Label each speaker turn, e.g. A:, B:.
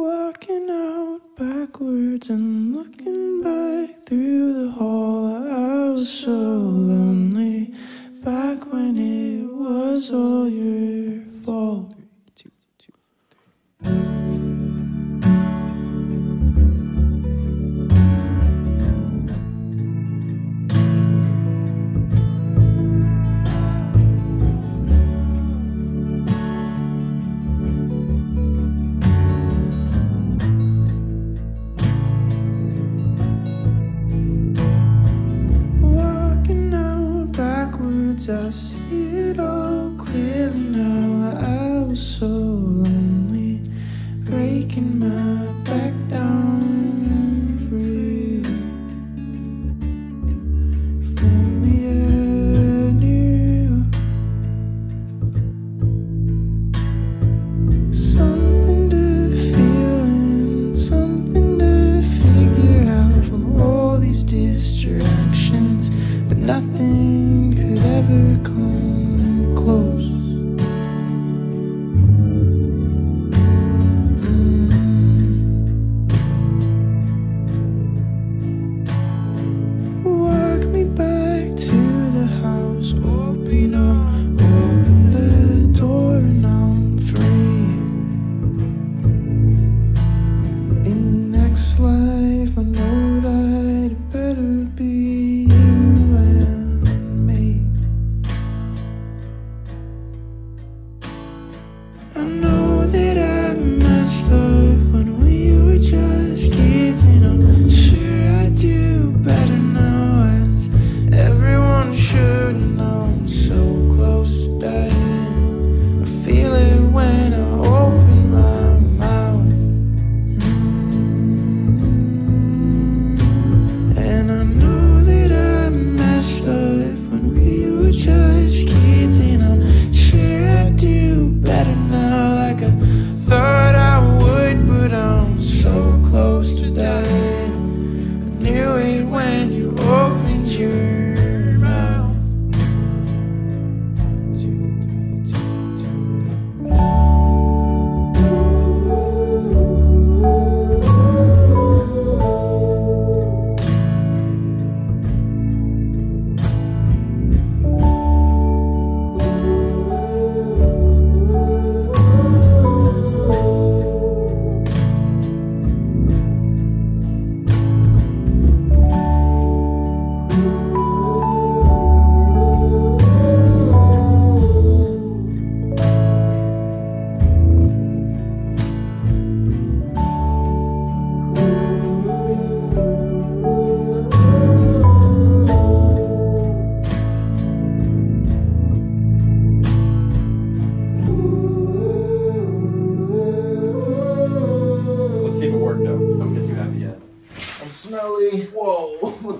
A: walking out backwards and looking back through the hall. I was so lonely. I see it all clearly now. I was so lonely.
B: cold.
C: Whoa.